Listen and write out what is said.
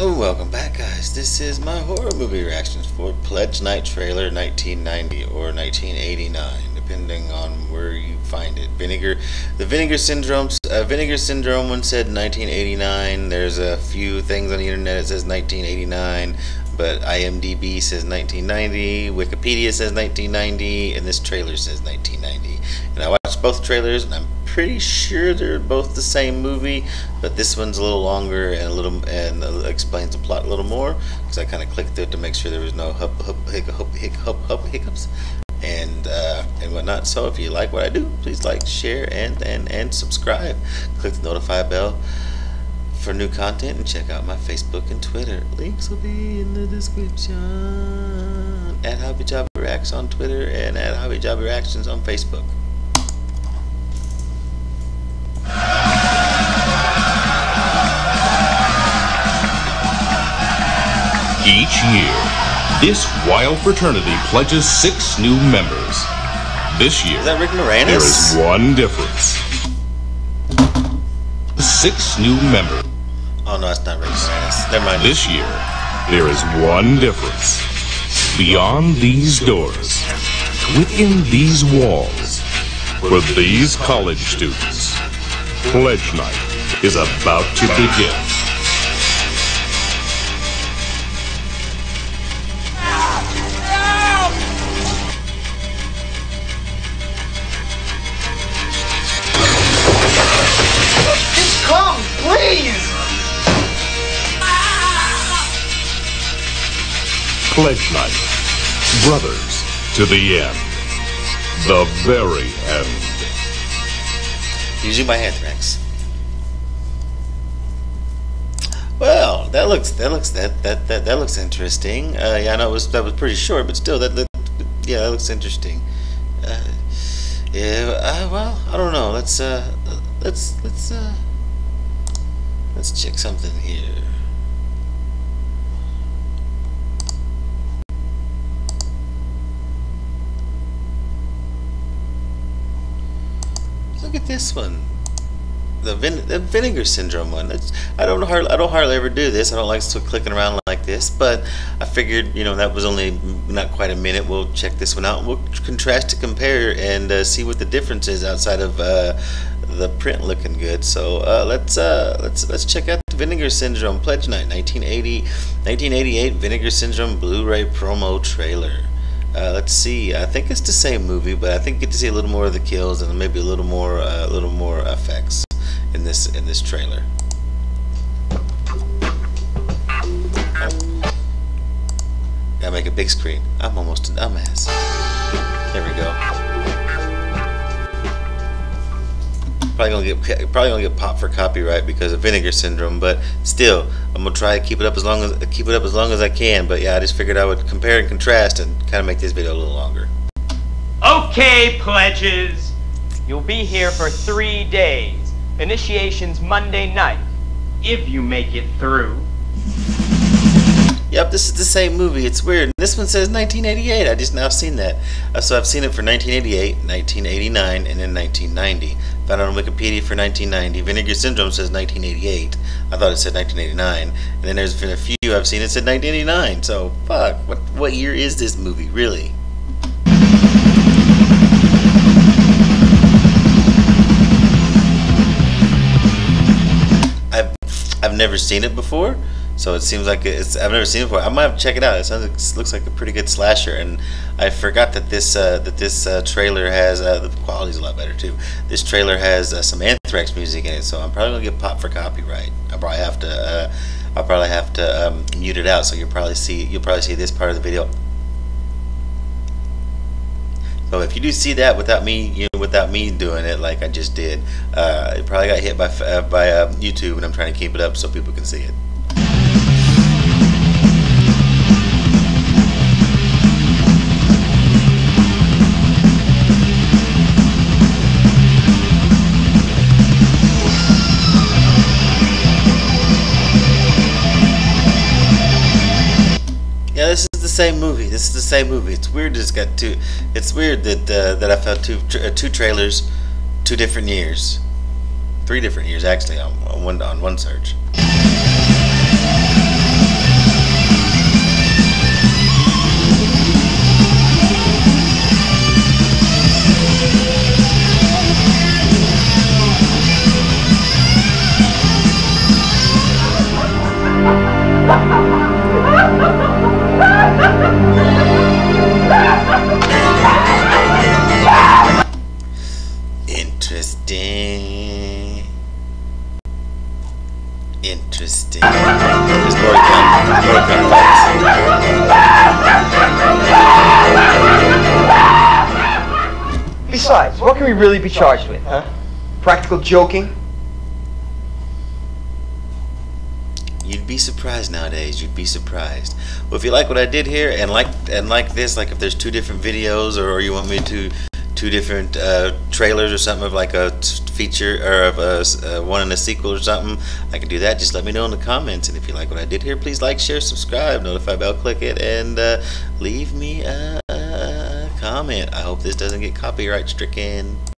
Welcome back, guys. This is my horror movie reactions for Pledge Night trailer 1990 or 1989, depending on where you find it. Vinegar, the Vinegar Syndrome, uh, Vinegar Syndrome one said 1989. There's a few things on the internet that says 1989, but IMDb says 1990, Wikipedia says 1990, and this trailer says 1990. And I watched both trailers, and I'm pretty sure they're both the same movie, but this one's a little longer and a little and explains the plot a little more because I kind of clicked it to make sure there was no hup, hup, hiccup, hiccup, hup, hiccups and uh, and whatnot. So if you like what I do, please like, share, and and and subscribe. Click the notify bell for new content and check out my Facebook and Twitter. Links will be in the description. At Hobbie Job Reacts on Twitter and at Hobbie Job Reactions on Facebook. Each year, this wild fraternity pledges six new members. This year, is that Rick Moranis? there is one difference. Six new members. Oh no, it's not Rick Moranis. Never mind. This year, there is one difference. Beyond these doors, within these walls, for these college students, Pledge Night is about to begin. Pledge Night. Brothers to the end. The very end. Using my anthrax. Well, that looks that looks that that that, that looks interesting. Uh, yeah, I know it was that was pretty short, but still, that, that yeah, that looks interesting. Uh, yeah, uh, well, I don't know. Let's uh, let's let's uh, let's check something here. Look at this one. The, vin the vinegar syndrome one. That's, I don't hardly I don't hardly ever do this. I don't like still clicking around like this. But I figured you know that was only not quite a minute. We'll check this one out. We'll contrast to compare and uh, see what the difference is outside of uh, the print looking good. So uh, let's uh, let's let's check out the Vinegar Syndrome Pledge Night 1980 1988 Vinegar Syndrome Blu-ray promo trailer. Uh, let's see. I think it's the same movie, but I think you get to see a little more of the kills and maybe a little more, uh, a little more effects in this in this trailer. Oh. Gotta make a big screen. I'm almost a dumbass. There we go. Probably gonna get probably gonna get popped for copyright because of vinegar syndrome, but still, I'm gonna try to keep it up as long as keep it up as long as I can. But yeah, I just figured I would compare and contrast and kind of make this video a little longer. Okay, pledges. You'll be here for three days. Initiation's Monday night. If you make it through. Yep, this is the same movie. It's weird. This one says 1988. I just now seen that. Uh, so I've seen it for 1988, 1989, and then 1990. Found on Wikipedia for 1990. Vinegar Syndrome says 1988. I thought it said 1989. And then there's been a few I've seen it said 1989. So fuck, what what year is this movie really? I've I've never seen it before. So it seems like it's I've never seen it before. I might have to check it out. It sounds looks like a pretty good slasher, and I forgot that this uh, that this uh, trailer has uh, the quality's a lot better too. This trailer has uh, some Anthrax music in it, so I'm probably gonna get popped for copyright. I probably have to uh, I'll probably have to um, mute it out, so you'll probably see you'll probably see this part of the video. So if you do see that without me, you know, without me doing it like I just did, uh, it probably got hit by by uh, YouTube, and I'm trying to keep it up so people can see it. Same movie. This is the same movie. It's weird. It's got two. It's weird that uh, that I found two tra uh, two trailers, two different years, three different years actually on, on one on one search. Interesting. Interesting. There's more to come. More to come, folks. Besides, what can we really be charged with, huh? Practical joking? You'd be surprised nowadays. You'd be surprised. Well, if you like what I did here and like and like this, like if there's two different videos or you want me to two different uh, trailers or something of like a feature or of a, uh, one in a sequel or something, I can do that. Just let me know in the comments. And if you like what I did here, please like, share, subscribe, notify bell, click it, and uh, leave me a, a comment. I hope this doesn't get copyright stricken.